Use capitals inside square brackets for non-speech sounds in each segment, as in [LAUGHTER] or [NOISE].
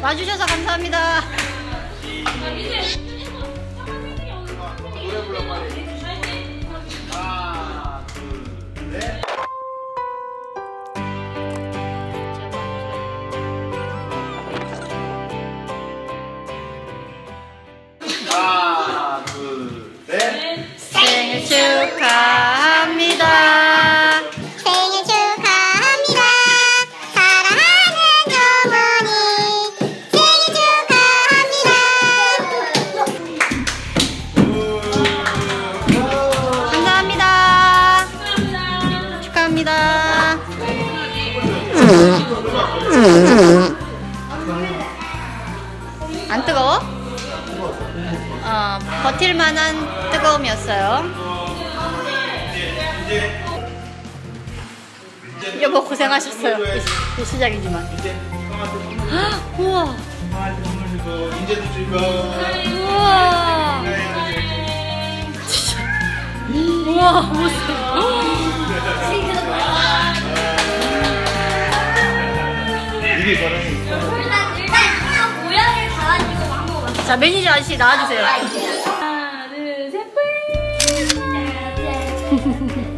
와주셔서 감사합니다. 하나, 둘, 셋. 생일 축하 안 뜨거워? 어, 버틸 만한 뜨거움이었어요. 여보 고생하셨어요. 이- 이 시작이지만. 헉, 우와, 즐거워. 우와, 우와, 자 매니저 아저씨 나와주세요. 하나, 둘, 셋, [LAUGHS]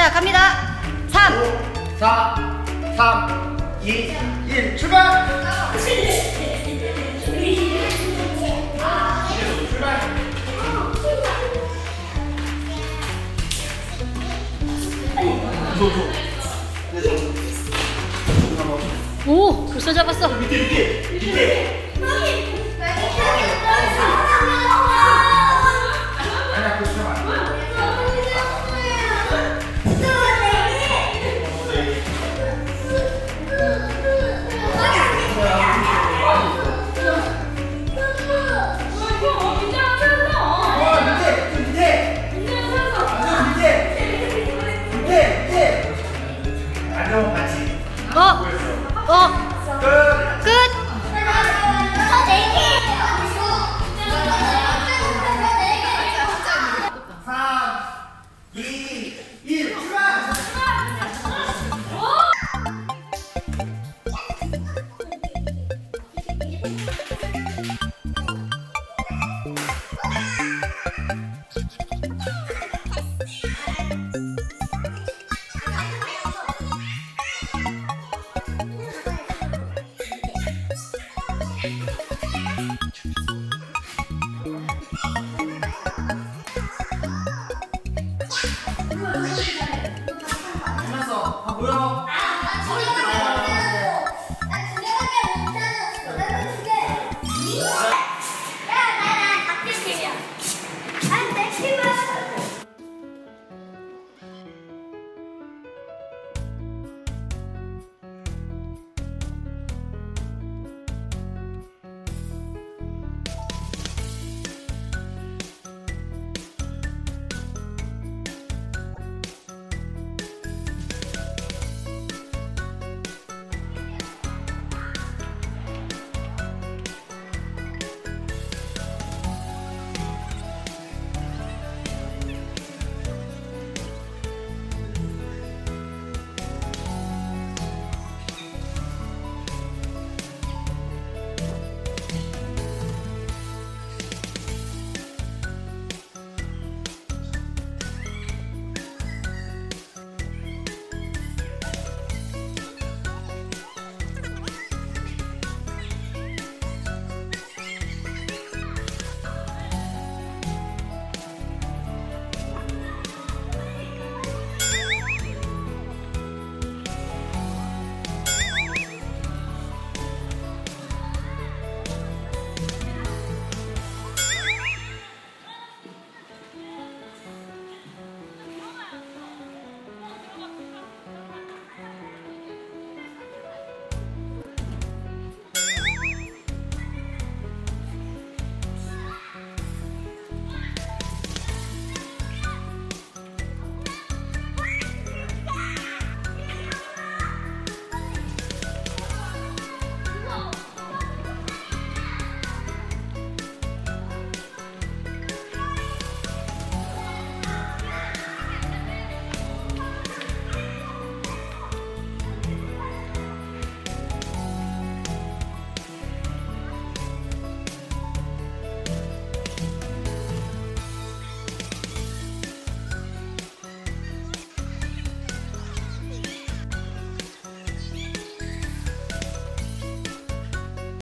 자 갑니다. 3. 4, 3, 2, 1, 출발! 오 벌써 잡았어. 밑에, 밑에, 밑에. Bye.